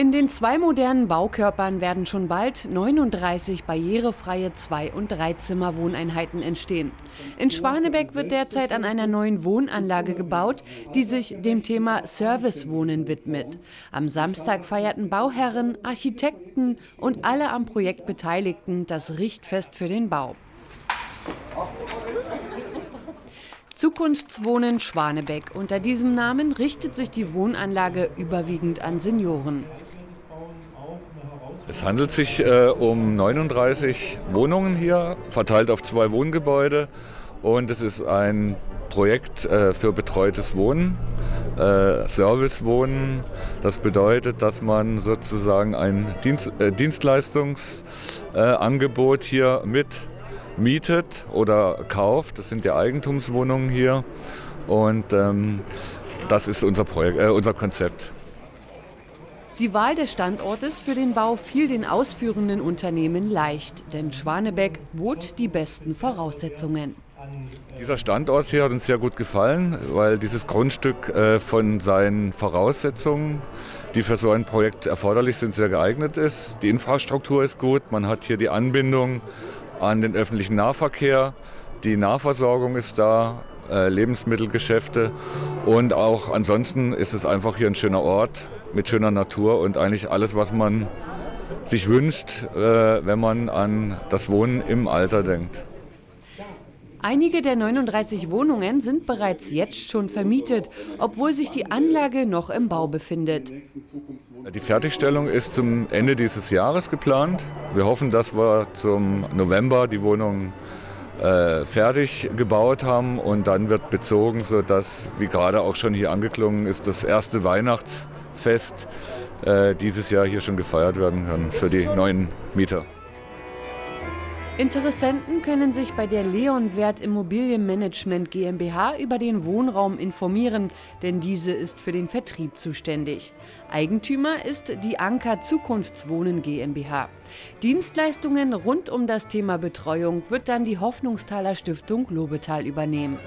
In den zwei modernen Baukörpern werden schon bald 39 barrierefreie Zwei- und Dreizimmer-Wohneinheiten entstehen. In Schwanebeck wird derzeit an einer neuen Wohnanlage gebaut, die sich dem Thema Servicewohnen widmet. Am Samstag feierten Bauherren, Architekten und alle am Projekt Beteiligten das Richtfest für den Bau. Zukunftswohnen Schwanebeck. Unter diesem Namen richtet sich die Wohnanlage überwiegend an Senioren. Es handelt sich äh, um 39 Wohnungen hier, verteilt auf zwei Wohngebäude. Und es ist ein Projekt äh, für betreutes Wohnen, äh, Servicewohnen. Das bedeutet, dass man sozusagen ein Dienst, äh, Dienstleistungsangebot hier mit mietet oder kauft. Das sind ja Eigentumswohnungen hier. Und ähm, das ist unser, Projekt, äh, unser Konzept. Die Wahl des Standortes für den Bau fiel den ausführenden Unternehmen leicht, denn Schwanebeck bot die besten Voraussetzungen. Dieser Standort hier hat uns sehr gut gefallen, weil dieses Grundstück äh, von seinen Voraussetzungen, die für so ein Projekt erforderlich sind, sehr geeignet ist. Die Infrastruktur ist gut, man hat hier die Anbindung an den öffentlichen Nahverkehr, die Nahversorgung ist da, äh, Lebensmittelgeschäfte und auch ansonsten ist es einfach hier ein schöner Ort mit schöner Natur und eigentlich alles, was man sich wünscht, äh, wenn man an das Wohnen im Alter denkt. Einige der 39 Wohnungen sind bereits jetzt schon vermietet, obwohl sich die Anlage noch im Bau befindet. Die Fertigstellung ist zum Ende dieses Jahres geplant. Wir hoffen, dass wir zum November die Wohnungen äh, fertig gebaut haben und dann wird bezogen, sodass, wie gerade auch schon hier angeklungen ist, das erste Weihnachtsfest äh, dieses Jahr hier schon gefeiert werden kann für die neuen Mieter. Interessenten können sich bei der Leon Wert Immobilienmanagement GmbH über den Wohnraum informieren, denn diese ist für den Vertrieb zuständig. Eigentümer ist die Anker Zukunftswohnen GmbH. Dienstleistungen rund um das Thema Betreuung wird dann die Hoffnungsthaler Stiftung Lobetal übernehmen.